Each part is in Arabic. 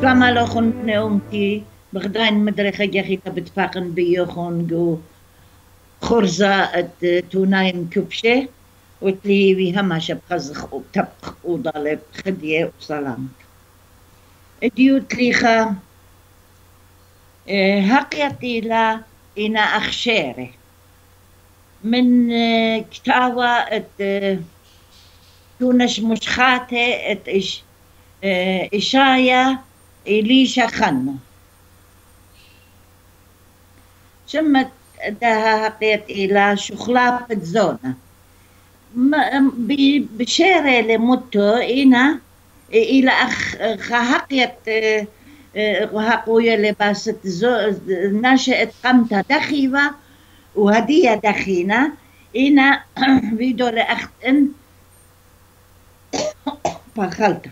Slama lochon pneumti, begdain מדרכה גחית בטפחן ביוכון גו חורזה את תוניים קופשה, وتلي بها ما شبخزخ وتبخ وضالب خدية وسلام ديوت ليخا هقيتي لا إنا أخشيره من كتاوة ات تونش مشخاتة ات إش إشايا إليشا خنو شمت دها هقيت إلى شخلاف الزونة بشارع لموتو إنا إلى أخ هقيت هقوية لباست زو نشأت قمتها دخيوة وهدية دخينة. إنا فيدو لأخت إن فخلت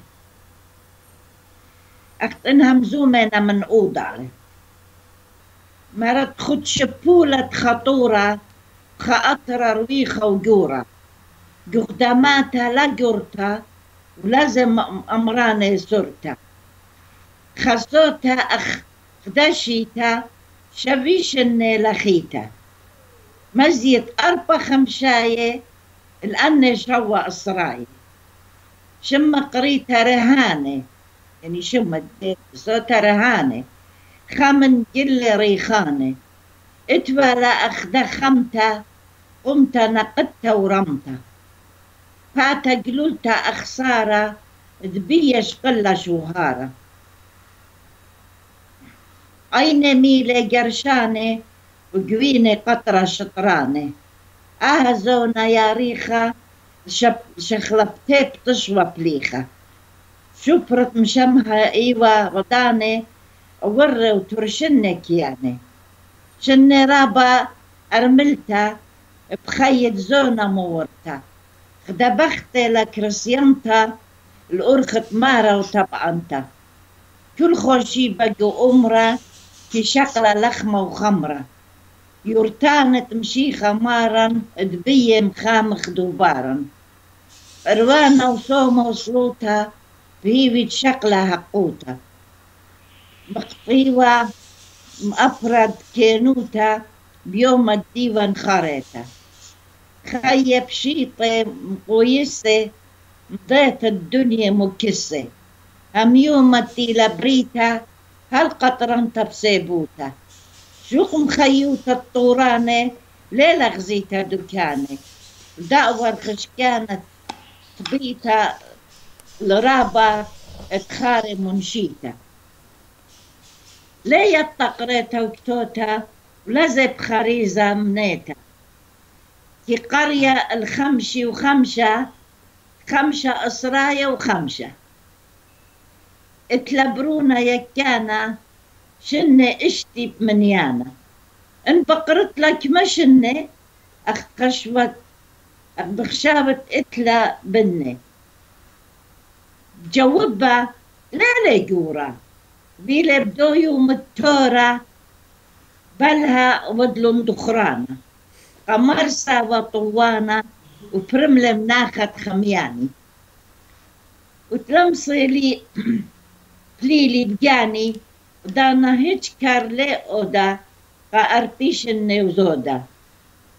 أخت إن همزومة من أوضة مرت خد شبولة خطورة خاطرة رويخة وجورة قداماتها لا جرتا ولازم أمرانة زرتا خزوتا أخ خدشيتا شويشن لخيتا مزيت أربع خمشاية الآن شوا أسراي شم قريتها رهانة يعني شم صوتها رهانة خمن جل ريخانة اتبلا أخذ خمتا قمت نقدت ورمتا فاتا قلولتا أخسارة ذبيش قلة شوهارة عين ميلة قرشانة وقوينة قطرة شطرانة آه زونا يا ريخة شخلفتيب تشوى بليخة شبرت مشمها إيوة غدانة ورة وترشنك يعني شن رابا أرملتا بخيط زونا مورتا. خدبخت لك رسيانتا الأرخت مارا وطبعنتا. كل خوشي بقو أمرا في شقلة لخمة وخمرة. يورتانت مشيخة مارا دبية مخامخ دوبارا روانا وصومة وصلوتا بهيفي شقلة هقوتا مقطيوة مأفرد كينوتا بيوم الديوان خاريتا. خيب شيطة مقويسة مضيت الدنيا مكسة. هم يوم لبريتا هل قطران بسيبوتا. شوخ مخيوتا الطورانة ليلة غزيتا دكانة. دعوة خشكانة طبيتا لرابا تخاري منشيتا ليه التقريتا وكتوتا ولزب خريزة منيتا في قرية الخمشي وخمشة خمشة أسراية وخمشة. اتلبرونا يكانا شنة إشتي بمنيانا. إن بقرت لك ما شنة أخ قشوت أخ بخشابت إتلا بني جوبها لا لجورا بيلا بدو يوم التورة بلها ودلون دخرانا. قمرسا وطوانا وبرملم ناخت خمياني. وتلمصي لي بليلي بجاني دانا هيج كارلي أودا. قأرتيش النيوزودا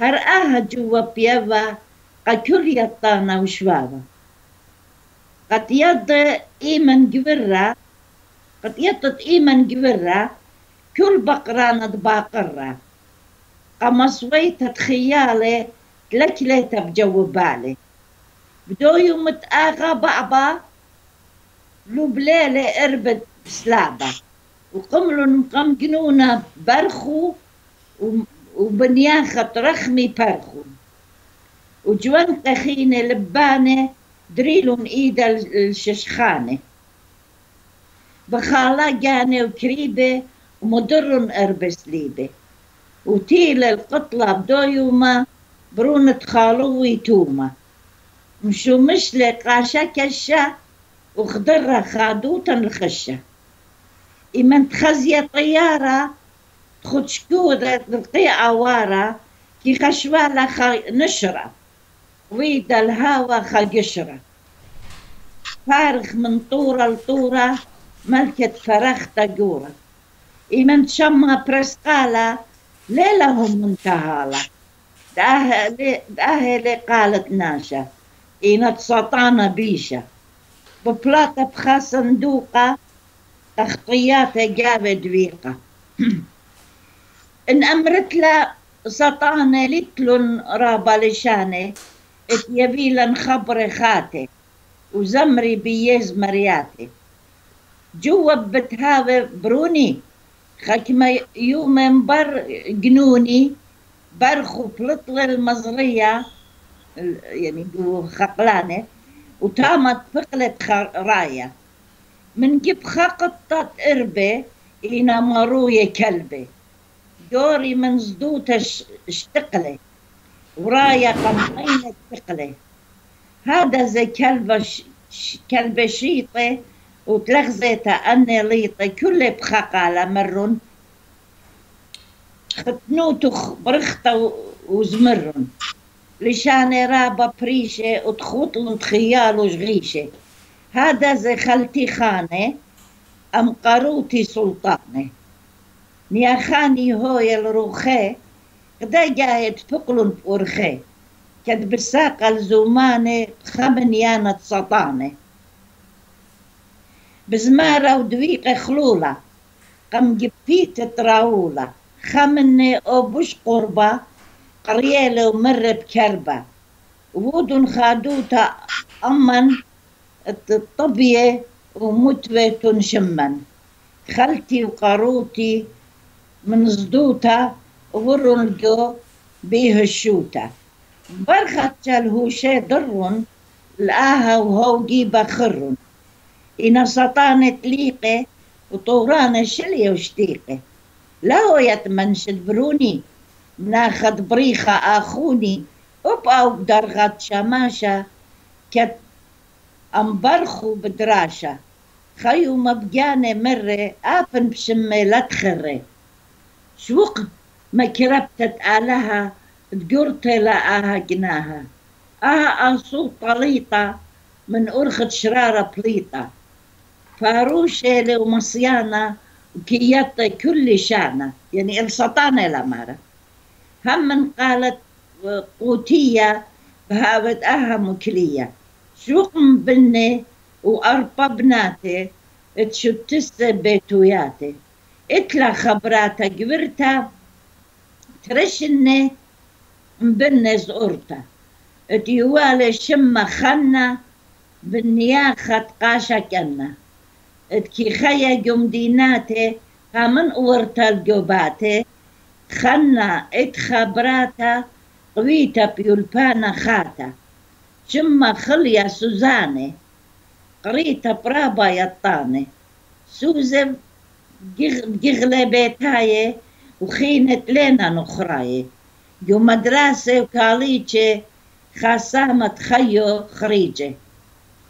هرآها جوا بيوا قكل يطانا وشوابا. قد يض إيمن جبرة قد يطت جبرة كل بقرانة باقرة قما صويت خيالي تلكليتا بجو بالي. بدو يوم تآغا بعبا لو إربد بسلابة. وقملن مقام جنونة برخو وبنياخة رخمي برخو. وجوان تخينة لبانة دريلون إيدا الششخانة. بخالة جانة وكريبة ومدرن أربس ليبة. وتيل القطلة بدويوما برونة خالو ويتوما. مشو مشلة قاشا كشا وخضرة خادوتا الخشة إمن تخزي طيارة تخد شكودة تلقي عوارة كي خشوالة خ... نشرة. ويدا الهوا خقشرة فارغ من طورة لطورة ملكة فرخت جورة إيمن شما برسقالة ليلهم منتهالة ده قالت ناشا. إينا سطانة بيشة ببلاطة بخا صندوقة تخطيات جابة دويقة. إن أمرت لا سطانة لتلن رابا يبيلن خبر خاتي وزمري بيز مرياتي جوا بتهاوي بروني خكما يوم بر جنوني برخو بلطل المزرية يعني خقلانة وتامت فقلت راية من جب خقطت إربة إنا مروية كلبة دوري من زدوت اشتقلة وراية قمعين الثقلة هذا زي كلبة كلبة شيطة وتلغزيتا أني ليطة كل بخقالة مرن. ختنوتو برخطة وزمرن. لشان رابا بريشة وتخوطلن خيال وشغيشة. هذا زي خلتي خانة. أم قروتي سلطانة. نياخاني هوي الروخي قدا جايت فقلن بورخي كد بساق الزومانة خمن يانت سطانة بزمارة ودويقة خلولة قم جبيت تراولة خمني أو بش قربة قريالة ومر بكربة وودن خادوتا أمن الطبية ومتوة شمن خلتي وقاروتي من صدوتا ورنجو بيه الشوتا برخت الهوشة درن لآها وهو جيبا خرن إن سطانة ليقة وطورانة شلية وشتيقة. لا هو يتمنشد بروني بناخد بريخة آخوني. وبقاو بدرغت شماشة كت أمبرخو بدراشة. خيو مبجانة مرة آفن بشمي لا تخري شوق ما كربتت آلها تقرت لآها جناها آها أنصو طليطة من أرخد شرارة بليطة. فاروشة ومصيانة وكيات كل شانة. يعني السطانة لمارة هم من قالت قوتية بهاوت أها مكلية. شوق بني وأربع بناتي تشتس بيتوياتي. إتلا خبراتا قبرتا ترشني مبني زورتا اتيوالي شمة خنا بالنياخة قاشا كنا اتكي خيا جمديناتي قامن اورتا الجوباتي خنا ات خبراتا قويتا بيولبانا خاتا شمة خليا سوزاني قريتا برابا يطاني سوزن بجغلة بيتاية وخينت لنا نخراية جو مدرسة وكاليتشة خاسامة خيو خريجة.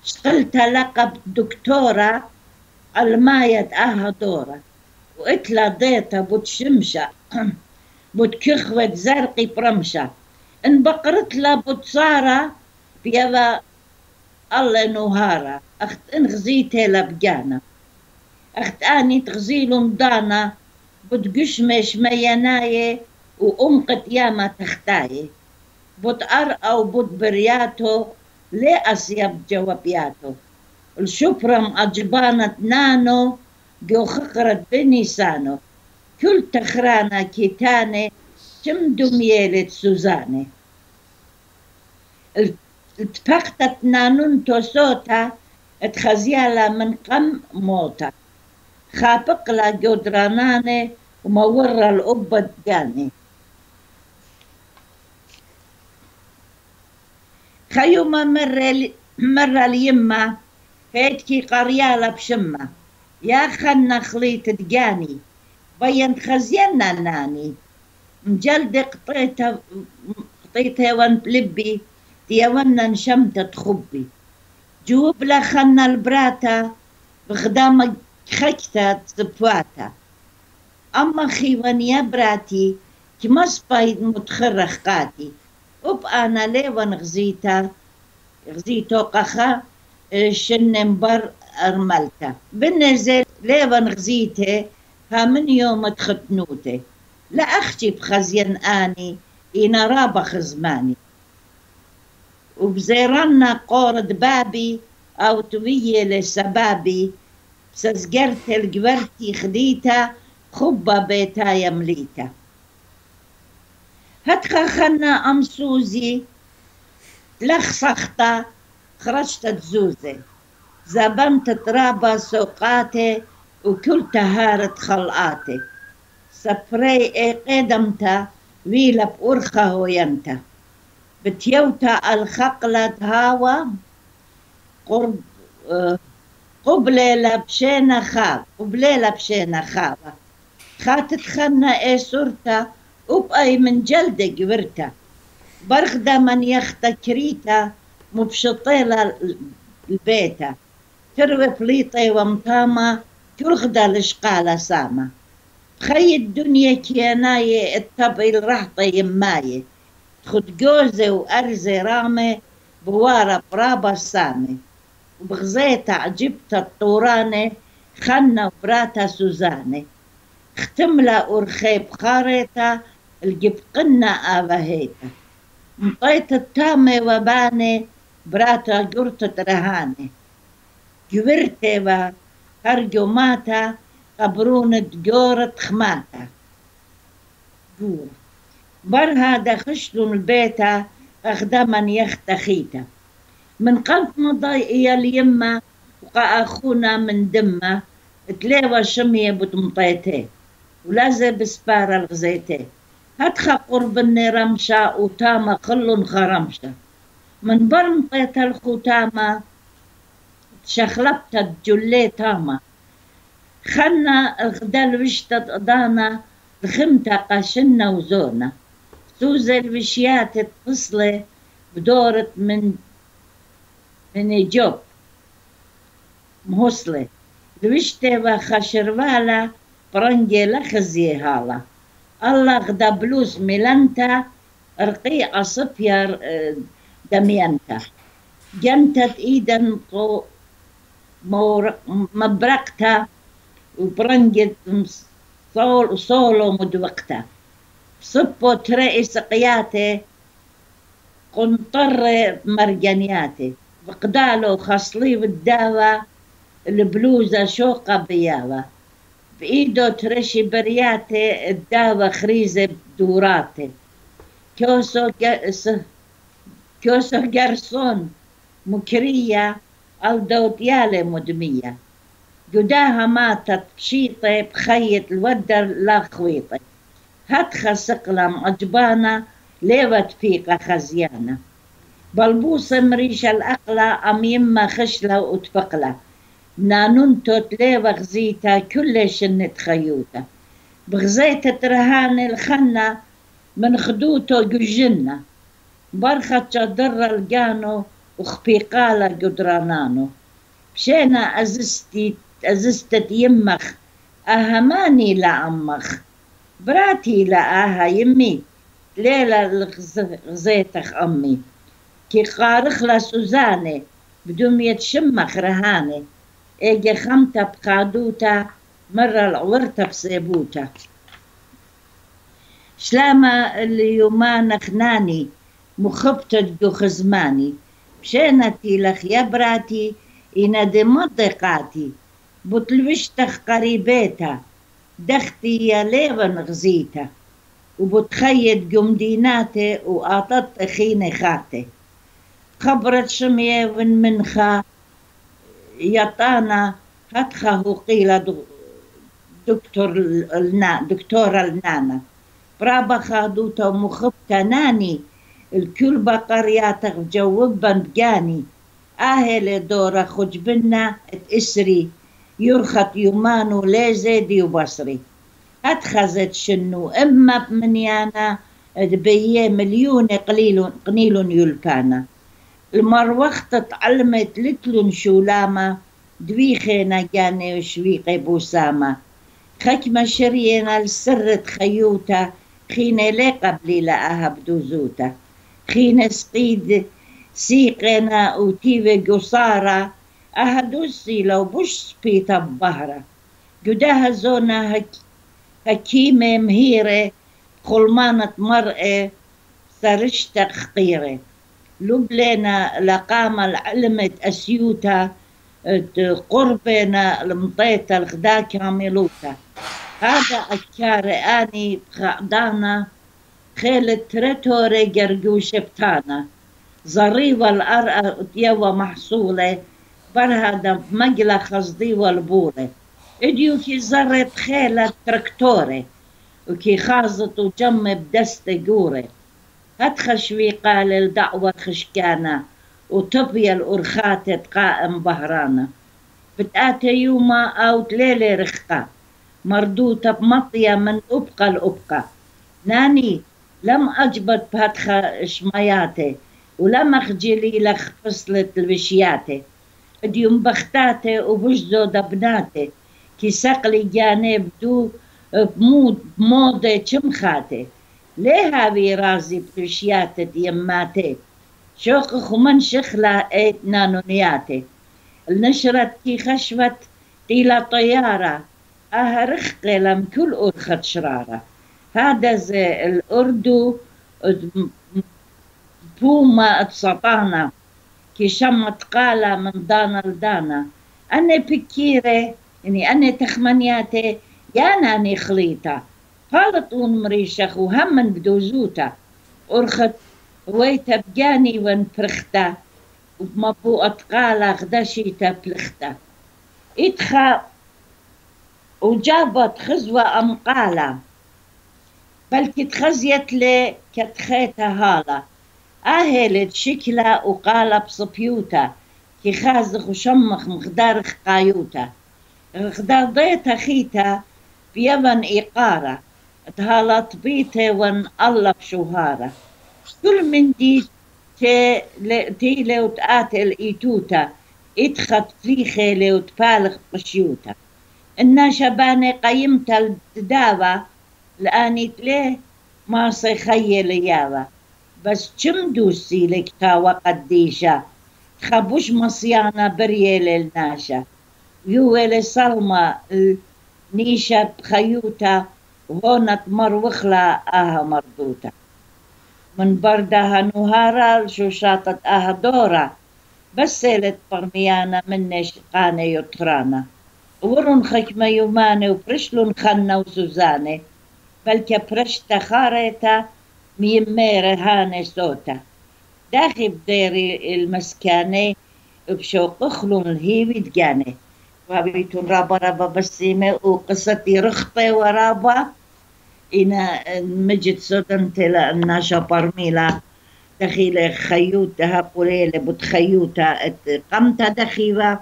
اشتغلت لقب دكتورة ألماية أها دورة. وإتلا ضيطة بوتشمشة بوتكخوة زرقي برمشة. إن بقرت لا بوتصارة بيضا الله نهارة أخت إن غزيتها لبجانة أخت آني تغزيلو مدانا بتقشمش ميناية وأمقت ياما تختاية بتقر أو بتبرياتو لي أسيب جوابياتو الشبرم أجبانة نانو جو خقرت بنيسانو كل تخرانة كيتاني شمدو ميلت سوزاني التفقتت نانون توسوتا اتخزيالا من قم موتا. خابق لا جودراناني ومورة الأبة دقاني خيومة مرة مرة اليمة هيتكي قريالة بشمة. يا خنا خليت دقاني بين خزينا ناني. مجلد قطيتها قطيتها وان بلبي تيوانا نشمت تخبي. جوب لا خنا البراتا بخدام خكتا تبواتا أما خيوان يا براتي كما سبايد متخرخ قاتي وب أنا ليوان غزيتا غزيتو قخا شنن بر أرملته بالنزل ليبن غزيته ها من يوم تختنوته. لا أختي بخزين آني إنا رابخ زماني وبزيرنا قورد بابي أو توية لسبابي سزقرت القبرتي خديتا خبة بيتا يمليتا هتخا خنا أمسوزي لخصختا خرجت تزوزي. زبنت ترابا سوقاتي وكل تهارت خلقاتي. سبري قدمتا ويلا بأرخا هوينتا. بتيوتا الخقلة هاوا قرب قبلة لبشينا خاب قبلة لبشينا خابة خاتت خنا اي سورتا وبأي من جلدة قبرتا برغدة من يختا كريتا مبشطيلة البيتا تروي فليطي ومطامة ترغدة لشقالة سامة خي الدنيا كياناية الطبي الرهطة يماية خد جوزة وأرزة رامة بوارة برابة سامة وبغزيتا عجبتا الطورانة خنا وبراتا سوزانة ختملا أرخي بخاريتا الجبقنا آبهيتا مطيت التامة وبانة براتا جرتة رهانة جبرتي و هرجوماتا قبرونة جورة خماتا جور. بر هذا خشلون البيتا أخدما يختخيتا من قلب مضاي إيا اليمة وقا أخونا من دمة تلاوى شمية بتمطيتي ولازم بسبارة الغزيتي. هتخا قرب النرمشة وتاما خلون خرمشة. من برمطيت الختامة شخلبت الجلي تاما. خلنا غدال وشتت أضانا لخمتا قاشنا وزونا. سوزة الوشيات اتصلي بدورة من من جوب مهوصلة. الوشتة وخشروالا برنجي لخزي هالا الله غدا بلوز ميلانتا رقيقة صفيا دميانتا جنتت ايدا مبرقتا وبرنجت صول صولو مدوقتا صبو ترقي سقياتي قنطر مرجانياتي بقدالو خصلي بالداوة البلوزة شوقة بياوة بإيدو ترشي برياتي الداوة خريزة بدوراتي كوسو كوسو جرسون مكرية الدوت يالي مدمية. جداها ماتت بشيطة بخيط الودر لا خويطة. هتخا سقلم عجبانة ليوت فيقة خزيانة. بلبوسة مريشة الأقلة أم يما خشلة وتفقلة. نانونتو تليوة غزيتا كل شنة خيوتة بغزيتة ترهان الخنة من خدوتو ججنة برخة در الجانو وخبيقالة قدرانانو مشينا أزستي أزستت يمخ أهماني لعمخ براتي لآها يمي ليلة غزيتخ أمي كي قارخ لسوزاني بدون يتشمخ رهاني أجي خمتة بقادوتا مرة العورتة بصيبوتا شلامة اليومان خناني مخبطة جو خزماني مشينتي لخ يبراتي إنا دي منطقاتي بطلوشتخ قريبيتا دختي يا ليبن غزيتا وبتخيد جمديناتي وقاطت خيني خاتي خبرت شمية من منخا يطانا هتخا هو قيل دكتور النا دكتورة النانا. برابا خادوتا مخبتا ناني الكل بقرياتك جوبا بجاني أهل دورة خجبنا تأسري يرخط يمانو ليزيدي وبصري أتخذت شنو إما بمنيانا دبيه مليون قليل قليل يلكانا المروخت تعلمت لتلون شولامة دويخينا جاني وشويقي بوسامة خكمة شرينا السر خيوتا خينا لي قبلي لأها بدوزوتا خينا سقيد سيقنا وتيفي قصارة أهدوسي لو بوش سبيتا بهرة جداها زونا هك هكيمة مهيرة خلمانة مرأة سرشتا خقيرة لبلنا لقام العلمة أسيوتا قربنا المطيتا الغدا كاملوتا هذا أكار آني قعدانا خيل تريتوري جرجوش بتانا. زريوة الأرأة يوا محصولة. برهدا مجلة خصدي والبولة إديو كي زرت خيلة تركتوري. وكي خازت وجم بدست جوري. هتخشوي قال الدعوة خشكانة وطبي الأرخات قائم بهرانا. بتآتي يوما أو تليلي رخقة مردوطة بمطية من أبقى لأبقى. ناني لم أجبت بهتخ شمياتي ولم أخجلي لخ فصلة الوشياتي. ديوم بختاتي وبجزو دبناتي كي سقلي جانب دو بمود موضة چمخاتي ليه هاوي رازي بوشياتي يماتي شوق خمن شخلة إيت نانونياتي النشرت كي خشوت طيلة طيارة. أهرخ لم كل أرخت شرارة. هذا زي الأردو بوما أتسطانا. كي شمت قالة من دانا لدانا. أنا بكيرة يعني أنا تخمنياتي يا ناني خليطة قالت أون مريشخ وهم بدوزوتا أرخت ويتا بجاني ون فرختا ومبو أتقالة غداشيتا بلختا. إتخا وجابت خزوة أمقالة بل تخزيت لي كتخيتا هالا. أهلت شكلة وقالة بصبيوتا. كي خازخ وشمخ مخدارخ قايوتا غدار ضيتا خيتا بيمن إيقارة تهالت بيته ون الله بشوهارة كل من دي تي لو تقاتل إيتوتا. إتخت فيخي لو تفالغ بشيوتا. إنا شبانة قيمتا الدداوة لآني ليه ما سيخيل ياوا بس كم دوسي لك تاوى قديشة خبوش مصيانة بريال الناشا يويل صلمة نيشة بخيوتا. وهون تمر وخلا آها مردوتا من بردها نهارا شوشاتة آها دورا. بس سيلت برميانا من قانة يطرانا ورن خكمة يوماني وبرشلون خنا وسوزاني بلکە پرشتە خارێتە ميميرة هاني صوتا داخي بديري المسكاني بشوق اخلون الهيوي دقاني وابيتون رابا رابا بسيمة وقصتي رخطة ورابا إنا مجد صدن تلا الناشا برميلا دخيلة خيوتها قليلة بتخيوتا قمتا دخيوة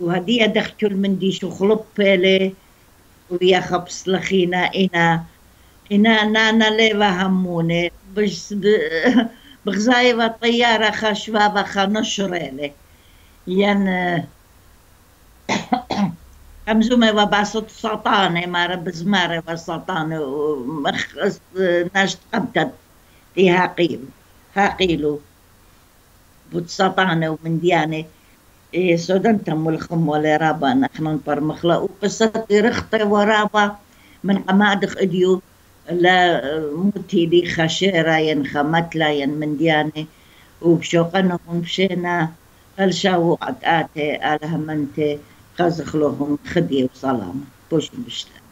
وهدية دختل من دي شو خلب بيلي ويا خبص لخينا إنا إنا نانا ليوا همونة بس بغزايوا طيارة خشوابة خنشريلة ين همزومة وباسط سلطانة مارا بزمارة وسلطانة ومخص ناشت قبتت هاقيل هاقيلو بوت سلطانة ومن ديانة سودان تم الخم ولا رابا نحن نبر مخلا وقصة رخطة ورابا من قمادخ إديو لا موتي دي خشيرة ين خمتلا ين من دياني وبشوقنا مشينا هل شاو عتاتي على همنتي قزخ لهم خدي وسلامة بوش مشتاق